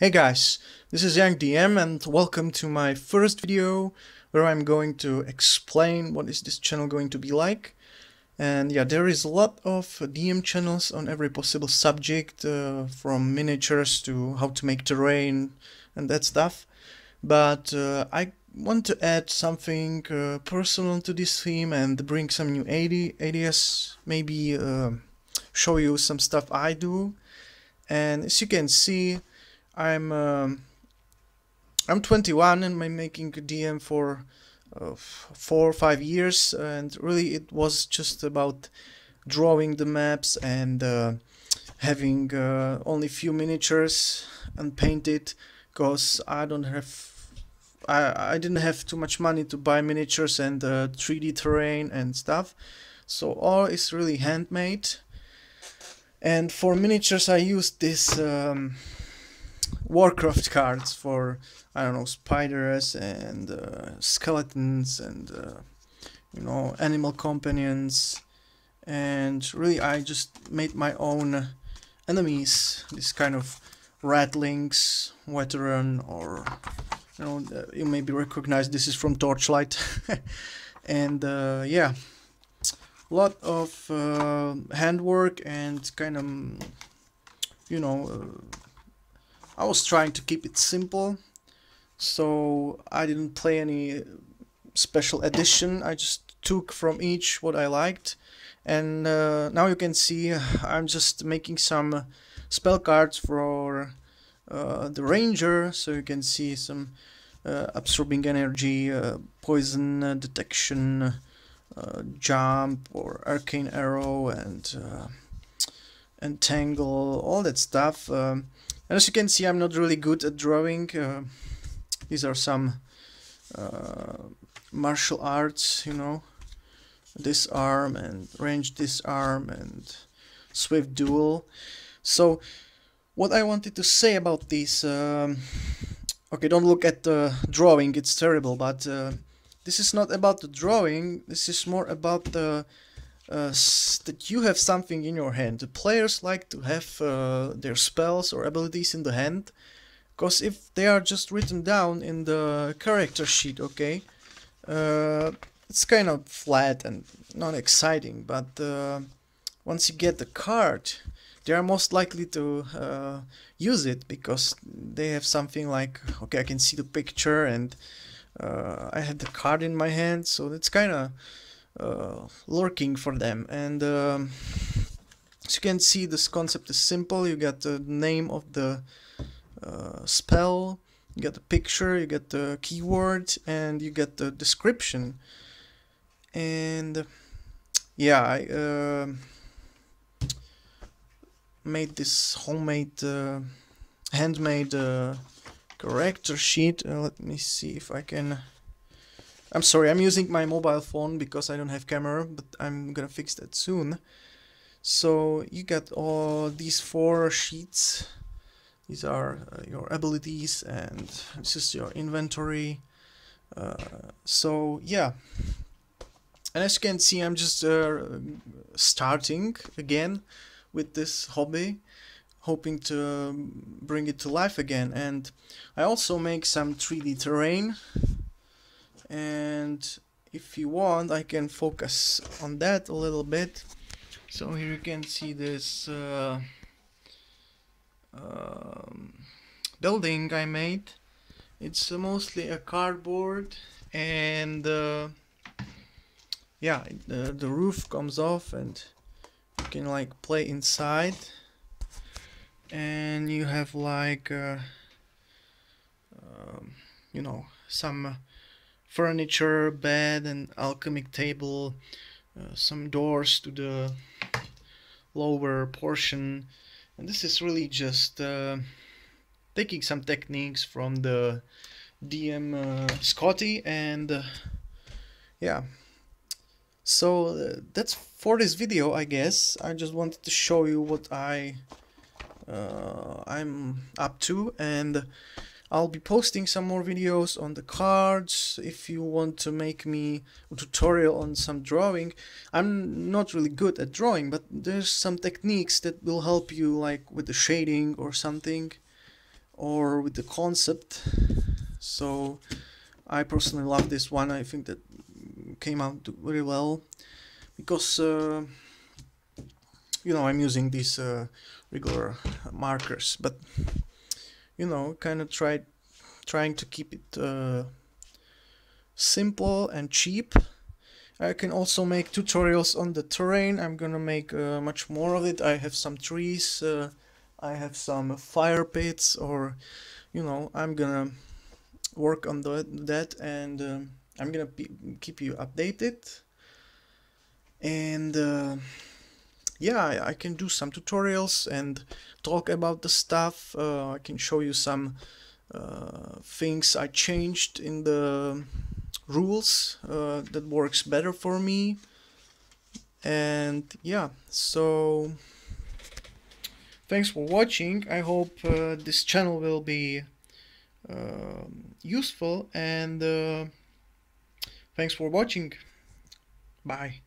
Hey guys, this is Young DM and welcome to my first video where I'm going to explain what is this channel going to be like. And yeah, there is a lot of DM channels on every possible subject, uh, from miniatures to how to make terrain and that stuff. But uh, I want to add something uh, personal to this theme and bring some new ideas, maybe uh, show you some stuff I do. And as you can see, I'm um, I'm 21 and I'm making DM for uh, four or five years, and really it was just about drawing the maps and uh, having uh, only few miniatures and painted, because I don't have. I, I didn't have too much money to buy miniatures and 3D uh, terrain and stuff, so all is really handmade. And for miniatures, I used this um, Warcraft cards for I don't know spiders and uh, skeletons and uh, you know animal companions. And really I just made my own enemies this kind of ratlings veteran or you know uh, you maybe recognize this is from Torchlight. And uh, yeah a lot of uh, handwork and kind of you know uh, I was trying to keep it simple, so I didn't play any special edition. I just took from each what I liked, and uh, now you can see I'm just making some spell cards for uh, the ranger, so you can see some uh, absorbing energy, uh, poison uh, detection, uh, jump or arcane arrow, and entangle, all that stuff. Um, and as you can see, I'm not really good at drawing. Uh, these are some uh, martial arts, you know, disarm and range disarm and swift duel. So, what I wanted to say about this, um, okay, don't look at the drawing, it's terrible, but uh, this is not about the drawing, this is more about the uh, that you have something in your hand. The players like to have uh, their spells or abilities in the hand, because if they are just written down in the character sheet, okay, uh, it's kind of flat and not exciting, but uh, once you get the card, they are most likely to uh, use it because they have something like, okay, I can see the picture and uh, I have the card in my hand, so it's kind of uh, lurking for them. And um, as you can see this concept is simple. You get the name of the uh, spell you get the picture you get the keyword and you get the description. And yeah I uh, made this homemade uh, handmade uh, character sheet. Uh, let me see if I can I'm sorry, I'm using my mobile phone because I don't have camera, but I'm gonna fix that soon. So you get all these four sheets. These are uh, your abilities and this is your inventory. Uh, so yeah. And as you can see, I'm just uh, starting again with this hobby hoping to um, bring it to life again and I also make some 3D terrain and if you want I can focus on that a little bit. So here you can see this uh, um, building I made. It's mostly a cardboard and uh, yeah the, the roof comes off and you can like play inside. And you have like uh, um, you know some furniture, bed and alchemic table, uh, some doors to the lower portion. And this is really just uh, taking some techniques from the DM uh, Scotty and uh, yeah. So uh, that's for this video I guess. I just wanted to show you what I uh, I'm up to. And I'll be posting some more videos on the cards if you want to make me a tutorial on some drawing. I'm not really good at drawing, but there's some techniques that will help you like with the shading or something or with the concept so I personally love this one I think that came out very well because uh, you know I'm using these uh, regular markers but you know kind of tried trying to keep it uh, simple and cheap. I can also make tutorials on the terrain. I'm gonna make uh, much more of it. I have some trees uh, I have some fire pits or you know I'm gonna work on the, that and um, I'm gonna keep you updated. And uh, yeah I, can do some tutorials and talk about the stuff. Uh, I can show you some uh, things I changed in the rules uh, that works better for me. And yeah so thanks for watching. I hope uh, this channel will be uh, useful and uh, thanks for watching. Bye